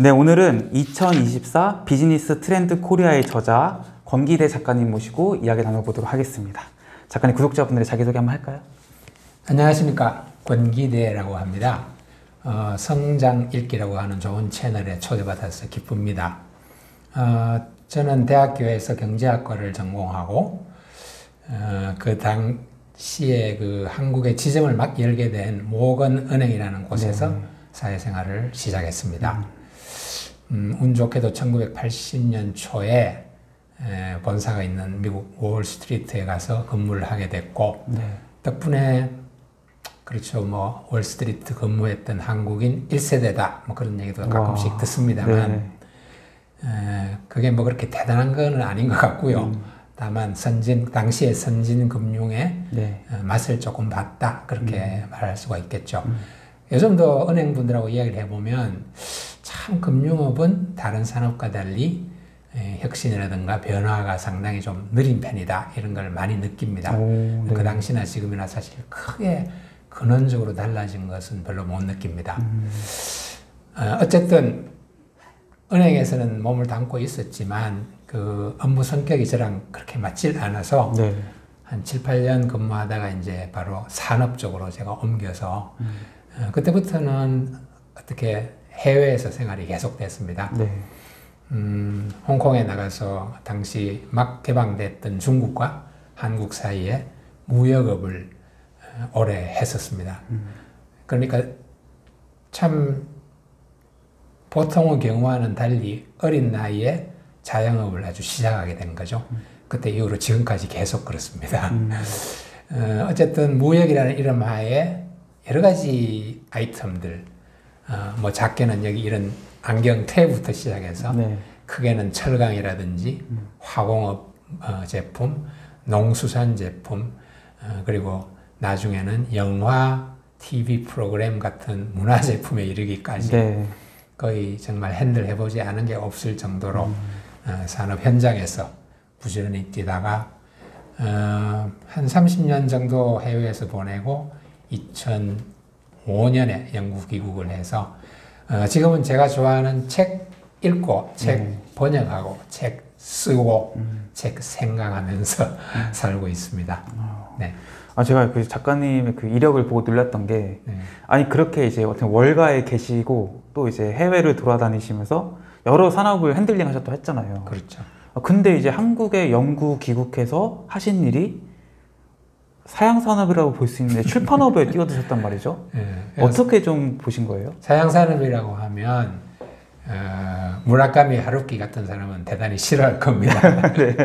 네, 오늘은 2024 비즈니스 트렌드 코리아의 저자 권기대 작가님 모시고 이야기 나눠보도록 하겠습니다. 작가님 구독자분들의 자기소개 한번 할까요? 안녕하십니까 권기대라고 합니다. 어, 성장 읽기라고 하는 좋은 채널에 초대받아서 기쁩니다. 어, 저는 대학교에서 경제학과를 전공하고 어, 그 당시에 그 한국의 지점을 막 열게 된 모건 은행이라는 곳에서 네. 사회생활을 시작했습니다. 음. 음, 운 좋게도 1980년 초에 에, 본사가 있는 미국 월스트리트에 가서 근무를 하게 됐고 네. 덕분에 그렇죠 뭐 월스트리트 근무했던 한국인 1세대다 뭐 그런 얘기도 가끔씩 듣습니다만 네. 에, 그게 뭐 그렇게 대단한 건 아닌 것 같고요. 음. 다만 선진 당시의 선진 금융의 네. 어, 맛을 조금 봤다 그렇게 음. 말할 수가 있겠죠. 음. 요즘도 은행 분들하고 이야기를 해보면 참 금융업은 다른 산업과 달리 혁신이라든가 변화가 상당히 좀 느린 편이다 이런 걸 많이 느낍니다. 오, 네. 그 당시나 지금이나 사실 크게 근원적으로 달라진 것은 별로 못 느낍니다. 음. 어, 어쨌든 은행에서는 몸을 담고 있었지만 그 업무 성격이 저랑 그렇게 맞질 않아서 네. 한 7, 8년 근무하다가 이제 바로 산업 쪽으로 제가 옮겨서 음. 어, 그때부터는 어떻게 해외에서 생활이 계속됐습니다. 네. 음, 홍콩에 나가서 당시 막 개방됐던 중국과 한국 사이에 무역업을 어, 오래 했었습니다. 음. 그러니까 참 보통의 경우와는 달리 어린 나이에 자영업을 아주 시작하게 된 거죠. 음. 그때 이후로 지금까지 계속 그렇습니다. 음. 어, 어쨌든 무역이라는 이름 하에 여러 가지 아이템들, 어, 뭐 작게는 여기 이런 안경테부터 시작해서 네. 크게는 철강이라든지 음. 화공업 어, 제품, 농수산 제품, 어, 그리고 나중에는 영화, TV 프로그램 같은 문화 제품에 이르기까지 네. 거의 정말 핸들 해보지 않은 게 없을 정도로 음. 어, 산업 현장에서 부지런히 뛰다가 어, 한 30년 정도 해외에서 보내고 2005년에 영국 귀국을 해서 어, 지금은 제가 좋아하는 책 읽고 책 음. 번역하고 책 쓰고 음. 책 생각하면서 음. 살고 있습니다. 어. 네. 아 제가 그 작가님의 그 이력을 보고 놀랐던 게 네. 아니 그렇게 이제 어떤 월가에 계시고 또 이제 해외를 돌아다니시면서 여러 산업을 핸들링 하셨다고 했잖아요. 그렇죠. 아, 근데 이제 한국에 영구 귀국해서 하신 일이 사양산업이라고 볼 수 있는데 출판업에 뛰어드셨단 말이죠. 네, 어떻게 좀 보신 거예요? 사양산업이라고 하면 어, 무라카미 하루키 같은 사람은 대단히 싫어할 겁니다. 네.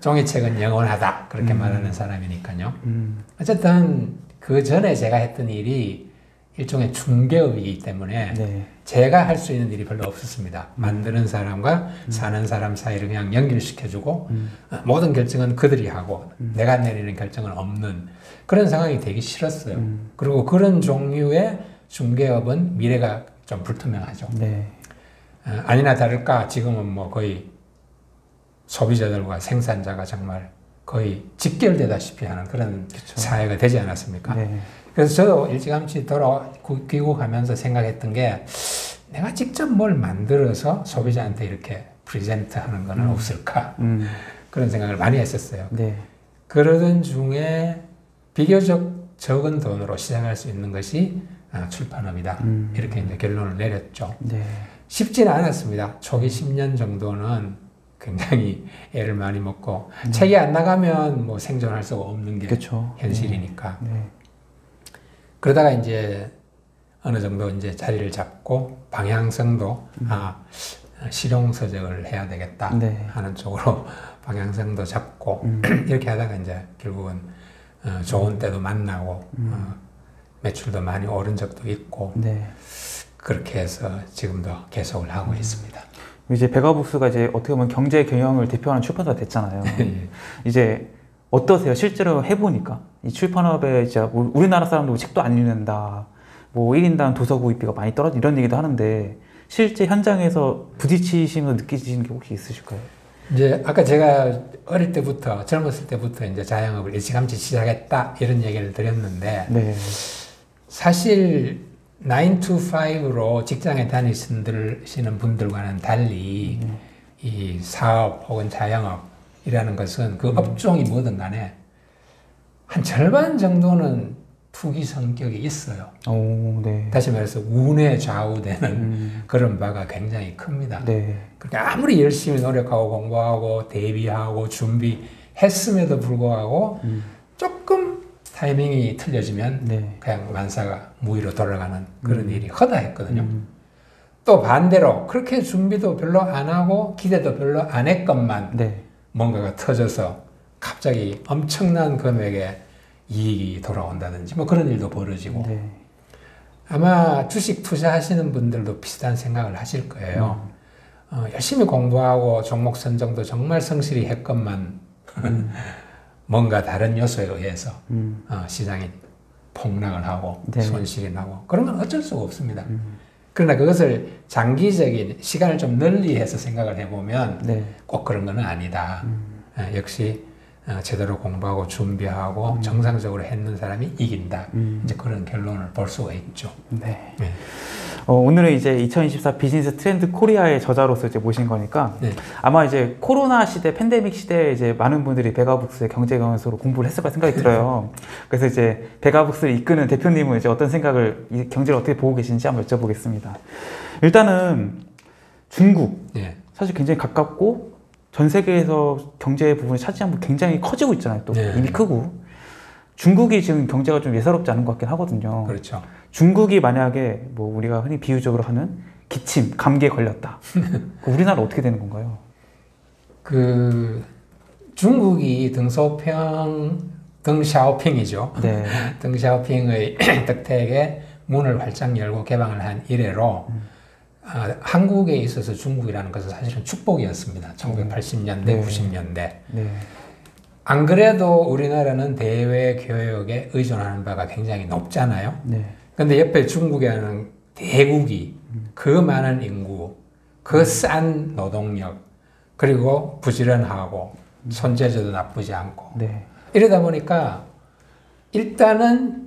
종이책은 영원하다 그렇게 음. 말하는 사람이니까요. 음. 어쨌든 그 전에 제가 했던 일이 일종의 중개업이기 때문에 네. 제가 할 수 있는 일이 별로 없었습니다. 음. 만드는 사람과 음. 사는 사람 사이를 그냥 연결시켜주고 음. 어, 모든 결정은 그들이 하고 음. 내가 내리는 결정은 없는 그런 상황이 되기 싫었어요. 음. 그리고 그런 종류의 중개업은 미래가 좀 불투명하죠. 네. 어, 아니나 다를까 지금은 뭐 거의 소비자들과 생산자가 정말 거의 직결되다시피 하는 그런 그쵸. 사회가 되지 않았습니까? 네. 그래서 저도 일찌감치 돌아 귀국하면서 생각했던 게 내가 직접 뭘 만들어서 소비자한테 이렇게 present 하는 거는 음. 없을까? 음. 그런 생각을 많이 했었어요. 네. 그러던 중에 비교적 적은 돈으로 시작할 수 있는 것이 아, 출판업이다. 음. 이렇게 이제 결론을 내렸죠. 네. 쉽지는 않았습니다. 초기 10년 정도는 굉장히 애를 많이 먹고 음. 책이 안 나가면 뭐 생존할 수가 없는 게 그쵸. 현실이니까. 네. 네. 그러다가 이제 어느 정도 이제 자리를 잡고 방향성도 음. 아 실용 서적을 해야 되겠다 네. 하는 쪽으로 방향성도 잡고 음. 이렇게 하다가 이제 결국은 어, 좋은 때도 만나고 음. 어, 매출도 많이 오른 적도 있고 네. 그렇게 해서 지금도 계속을 하고 음. 있습니다. 이제 베가북스가 이제 어떻게 보면 경제 경영을 대표하는 출판사가 됐잖아요. 예. 이제 어떠세요? 실제로 해보니까 이 출판업에 이제 우리나라 사람도 책도 안 읽는다. 뭐 1인당 도서 구입비가 많이 떨어진 이런 얘기도 하는데 실제 현장에서 부딪히시면서 느끼시는 게 혹시 있으실까요? 이제 아까 제가 어릴 때부터 젊었을 때부터 이제 자영업을 일찌감치 시작했다 이런 얘기를 드렸는데 네. 사실 9 to 5로 직장에 다니시는 분들과는 달리 이 사업 혹은 자영업이라는 것은 그 업종이 뭐든 간에 한 절반 정도는 투기 성격이 있어요. 오, 네. 다시 말해서 운에 좌우되는 음, 그런 바가 굉장히 큽니다. 네. 그러니까 아무리 열심히 노력하고 공부하고 대비하고 준비했음에도 불구하고 음, 조금 타이밍이 틀려지면 네. 그냥 만사가 무위로 돌아가는 그런 일이 허다했거든요. 음, 또 반대로 그렇게 준비도 별로 안 하고 기대도 별로 안 했건만 네. 뭔가가 터져서 갑자기 엄청난 금액의 이익이 돌아온다든지 뭐 그런 일도 벌어지고 네. 아마 주식 투자하시는 분들도 비슷한 생각을 하실 거예요. 어, 열심히 공부하고 종목 선정도 정말 성실히 했건만 뭔가 다른 요소에 의해서 음, 어, 시장이 폭락을 하고 네. 손실이 나고 그런 건 어쩔 수가 없습니다. 음, 그러나 그것을 장기적인 시간을 좀 널리해서 생각을 해보면 네. 꼭 그런 건 아니다. 음, 어, 역시 어, 제대로 공부하고 준비하고 정상적으로 했는 사람이 이긴다. 음, 이제 그런 결론을 볼 수가 있죠. 네. 네. 어, 오늘은 이제 2024 비즈니스 트렌드 코리아의 저자로서 이제 모신 거니까 네. 아마 이제 코로나 시대, 팬데믹 시대에 이제 많은 분들이 베가북스의 경제 경영서로 공부를 했을 거라 생각이 들어요. 그래서 이제 베가북스를 이끄는 대표님은 이제 어떤 생각을 이 경제를 어떻게 보고 계신지 한번 여쭤보겠습니다. 일단은 중국 네. 사실 굉장히 가깝고 전 세계에서 경제 부분이 차지한 부분 굉장히 커지고 있잖아요. 또 네. 이미 크고 중국이 지금 경제가 좀 예사롭지 않은 것 같긴 하거든요. 그렇죠. 중국이 만약에 뭐 우리가 흔히 비유적으로 하는 기침, 감기에 걸렸다. 그럼 우리나라 어떻게 되는 건가요? 그 중국이 등소평 등샤오핑이죠. 네. 등샤오핑의 덕택에 문을 활짝 열고 개방을 한 이래로 아, 한국에 있어서 중국이라는 것은 사실은 축복이었습니다. 1980년대, 네. 90년대. 네. 안 그래도 우리나라는 대외 교역에 의존하는 바가 굉장히 높잖아요. 네. 근데 옆에 중국에는 대국이 그 많은 인구, 그 싼 노동력, 그리고 부지런하고 손재주도 나쁘지 않고 네. 이러다 보니까 일단은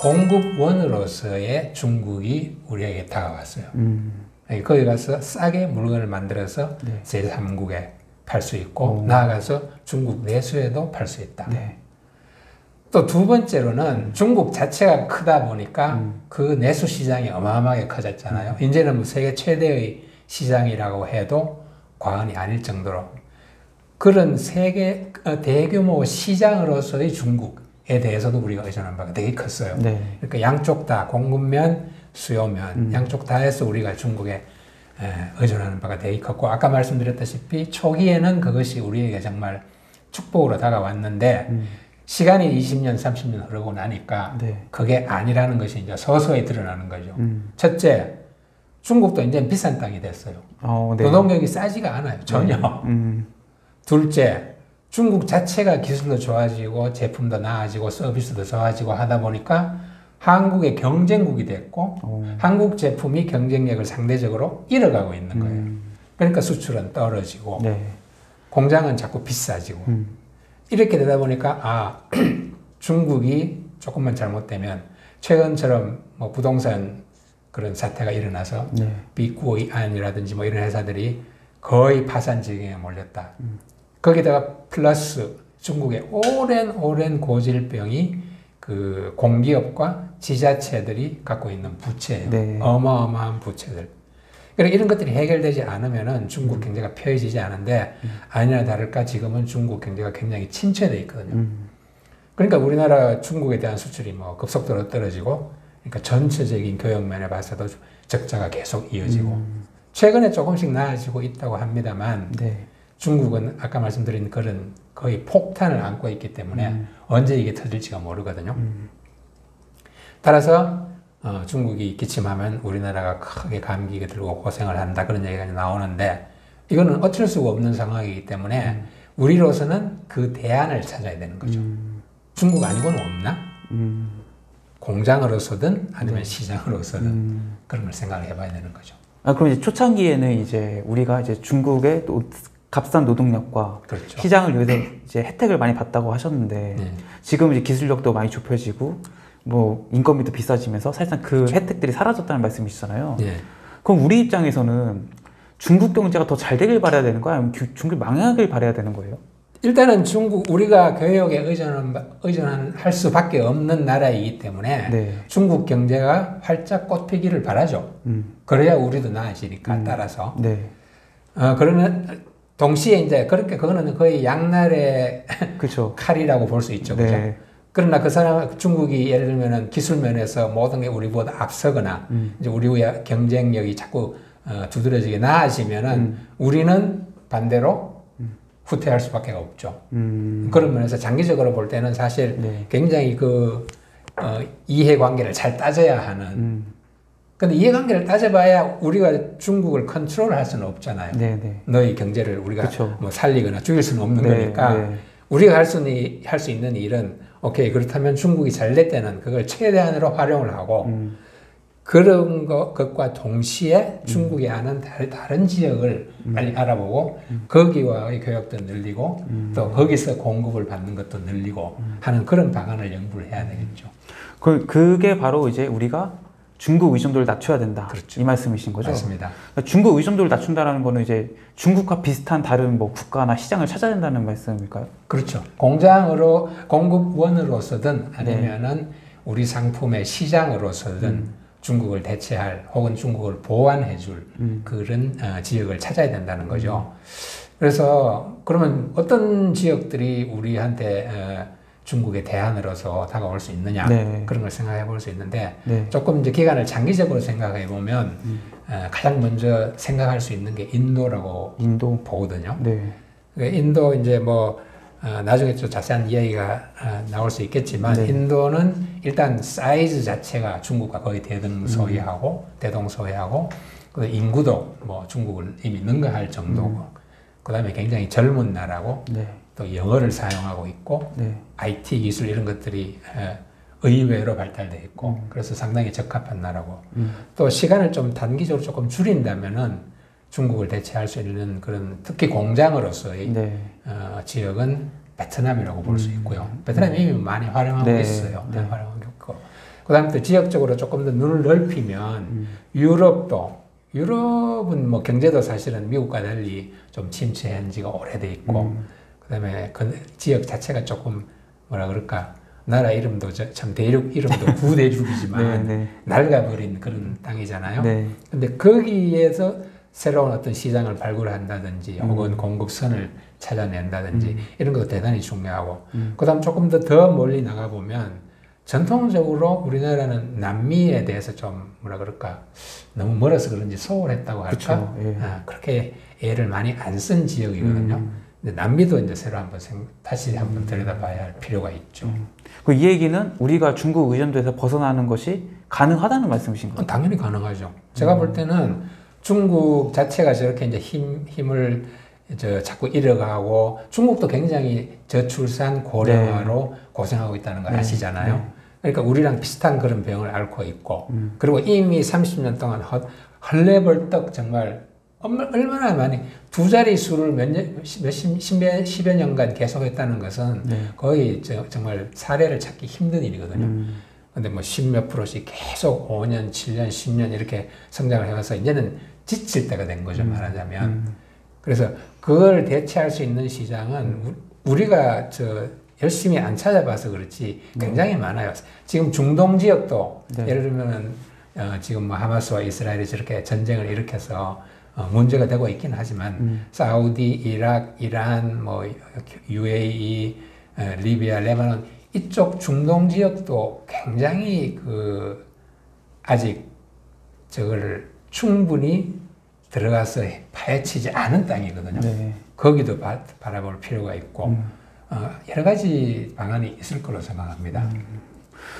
공급원으로서의 중국이 우리에게 다가왔어요. 음. 거기 가서 싸게 물건을 만들어서 네. 제3국에 팔 수 있고 오. 나아가서 중국 내수에도 팔 수 있다. 네. 또두 번째로는 중국 자체가 크다 보니까 음. 그 내수 시장이 어마어마하게 커졌잖아요. 이제는 뭐 세계 최대의 시장이라고 해도 과언이 아닐 정도로 그런 세계 어, 대규모 시장으로서의 중국에 대해서도 우리가 의존한 바가 되게 컸어요. 네. 그러니까 양쪽 다 공급면, 수요면 음. 양쪽 다해서 우리가 중국에 에, 의존하는 바가 되게 컸고 아까 말씀드렸다시피 초기에는 그것이 우리에게 정말 축복으로 다가왔는데 음. 시간이 20년, 30년 흐르고 나니까 네. 그게 아니라는 것이 이제 서서히 드러나는 거죠. 음. 첫째, 중국도 이제 비싼 땅이 됐어요. 어, 네. 노동력이 싸지가 않아요. 전혀. 음. 둘째, 중국 자체가 기술도 좋아지고 제품도 나아지고 서비스도 좋아지고 하다 보니까 한국의 경쟁국이 됐고 어. 한국 제품이 경쟁력을 상대적으로 잃어가고 있는 거예요. 음. 그러니까 수출은 떨어지고 네. 공장은 자꾸 비싸지고 음. 이렇게 되다 보니까 아 중국이 조금만 잘못되면 최근처럼 뭐 부동산 그런 사태가 일어나서 네. 비구이안이라든지 뭐 이런 회사들이 거의 파산 지경에 몰렸다. 거기다가 플러스 중국의 오랜 오랜 고질병이 그 공기업과 지자체들이 갖고 있는 부채예요. 네. 어마어마한 부채들. 그러니까 이런 것들이 해결되지 않으면은 중국 경제가 펴지지 않은데 아니나 다를까 지금은 중국 경제가 굉장히 침체돼 있거든요. 음. 그러니까 우리나라 중국에 대한 수출이 뭐 급속도로 떨어지고 그러니까 전체적인 교역면에 봐서도 적자가 계속 이어지고 음. 최근에 조금씩 나아지고 있다고 합니다만 네. 중국은 아까 말씀드린 그런 거의 폭탄을 안고 있기 때문에 음. 언제 이게 터질지가 모르거든요. 음. 따라서 어, 중국이 기침하면 우리나라가 크게 감기가 들고 고생을 한다 그런 얘기가 나오는데 이거는 어쩔 수가 없는 상황이기 때문에 우리로서는 그 대안을 찾아야 되는 거죠. 음. 중국 아니고는 없나? 음. 공장으로서든 아니면 시장으로서든 음. 그런 걸 생각을 해봐야 되는 거죠. 아, 그럼 이제 초창기에는 이제 우리가 이제 중국의 또 값싼 노동력과 그렇죠. 시장을 위해서 이제 혜택을 많이 받다고 하셨는데 네. 지금 이제 기술력도 많이 좁혀지고 뭐 인건비도 비싸지면서 사실상 그 혜택들이 사라졌다는 말씀이시잖아요. 예. 그럼 우리 입장에서는 중국 경제가 더 잘 되길 바라야 되는 거야? 아니면 규- 중국이 망하길 바라야 되는 거예요? 일단은 중국 우리가 교역에 의존은 의존할 수밖에 없는 나라이기 때문에 네. 중국 경제가 활짝 꽃피기를 바라죠. 음. 그래야 우리도 나아지니까 음. 따라서. 네. 어, 그러면 동시에 이제 그렇게 그거는 거의 양날의 그렇죠. 칼이라고 볼 수 있죠. 그죠? 네. 그러나 그 사람 중국이 예를 들면은 기술 면에서 모든 게 우리보다 앞서거나 음. 이제 우리의 경쟁력이 자꾸 어, 두드러지게 나아지면은 음. 우리는 반대로 후퇴할 수밖에 없죠. 음. 그런 면에서 장기적으로 볼 때는 사실 네. 굉장히 그 어, 이해관계를 잘 따져야 하는. 음. 근데 이해관계를 따져봐야 우리가 중국을 컨트롤할 수는 없잖아요. 네, 네. 너희 경제를 우리가 그쵸. 뭐 살리거나 죽일 수는 없는 네, 거니까 네. 우리가 할 수 있는 일은 오케이 그렇다면 중국이 잘 될 때는 그걸 최대한으로 활용을 하고 음. 그런 것, 것과 동시에 중국이 아는 다- 다른 지역을 빨리 알아보고 거기와의 교역도 늘리고 또 거기서 공급을 받는 것도 늘리고 하는 그런 방안을 연구를 해야 되겠죠. 그, 그게 바로 이제 우리가 중국 의존도를 낮춰야 된다. 그렇죠. 이 말씀이신 거죠? 맞습니다. 그러니까 중국 의존도를 낮춘다라는 거는 이제 중국과 비슷한 다른 뭐 국가나 시장을 찾아야 된다는 말씀일까요? 그렇죠. 공장으로 공급원으로서든 아니면은 우리 상품의 시장으로서든 중국을 대체할 혹은 중국을 보완해줄 그런 어, 지역을 찾아야 된다는 거죠. 그래서 그러면 어떤 지역들이 우리한테 어, 중국의 대안으로서 다가올 수 있느냐 네. 그런 걸 생각해 볼 수 있는데 네. 조금 이제 기간을 장기적으로 생각해 보면 어, 가장 먼저 생각할 수 있는 게 인도라고 인도. 보거든요. 네. 그 인도 이제 뭐 어, 나중에 좀 자세한 이야기가 어, 나올 수 있겠지만 네. 인도는 일단 사이즈 자체가 중국과 거의 대등소이하고 대동소이하고 그 인구도 뭐 중국을 이미 능가할 정도고 그다음에 굉장히 젊은 나라고 네. 또 영어를 사용하고 있고 네. IT 기술 이런 것들이 에, 의외로 발달돼 있고 그래서 상당히 적합한 나라고 음. 또 시간을 좀 단기적으로 조금 줄인다면은 중국을 대체할 수 있는 그런 특히 공장으로서의 네. 어, 지역은 베트남이라고 볼 수 있고요. 베트남이 이미 많이 활용하고 네, 있어요. 네. 네. 활용하고 있고. 그다음에 또 지역적으로 조금 더 눈을 넓히면 음. 유럽도 유럽은 뭐 경제도 사실은 미국과 달리 좀 침체한 지가 오래돼 있고 음. 그다음에 그 지역 자체가 조금 뭐라 그럴까 나라 이름도 저- 참 대륙 이름도 구대륙이지만 네, 네. 낡아버린 그런 땅이잖아요. 네. 근데 거기에서 새로운 어떤 시장을 발굴한다든지 음. 혹은 공급선을 찾아낸다든지 이런 것도 대단히 중요하고 음. 그다음 조금 더 더 멀리 나가 보면 전통적으로 우리나라는 남미에 대해서 좀 뭐라 그럴까 너무 멀어서 그런지 소홀했다고 할까 그쵸, 예. 아, 그렇게 애를 많이 안 쓴 지역이거든요. 음. 남미도 이제 새로 한번 생, 다시 한번 들여다봐야 할 필요가 있죠. 그이 얘기는 우리가 중국 의존도에서 벗어나는 것이 가능하다는 말씀이신? 그건 당연히 가능하죠. 제가 볼 때는 중국 자체가 저렇게 이제 힘, 힘을 저 자꾸 잃어가고 중국도 굉장히 저출산 고령화로 고생하고 있다는 거 네. 아시잖아요. 네. 그러니까 우리랑 비슷한 그런 병을 앓고 있고 음. 그리고 이미 30년 동안 헛, 헐레벌떡 정말 얼마- 얼마나 많이 두 자리 수를 몇 년, 몇십, 십여, 십여 년간 계속했다는 것은 네. 거의 저, 정말 사례를 찾기 힘든 일이거든요. 음. 근데 뭐 십몇 프로씩 계속 5년, 7년, 10년 이렇게 성장을 해와서 이제는 지칠 때가 된 거죠, 말하자면. 음. 그래서 그걸 대체할 수 있는 시장은 우- 우리가 저 열심히 안 찾아봐서 그렇지 굉장히 많아요. 지금 중동 지역도 네. 예를 들면 어, 지금 뭐 하마스와 이스라엘이 저렇게 전쟁을 일으켜서 어, 문제가 되고 있긴 하지만 음. 사우디, 이락, 이란, 뭐 UAE, 어, 리비아, 레바논 이쪽 중동 지역도 굉장히 그 아직 저걸 충분히 들어가서 파헤치지 않은 땅이거든요. 네. 거기도 바, 바라볼 필요가 있고 음. 어, 여러 가지 방안이 있을 거로 생각합니다. 음.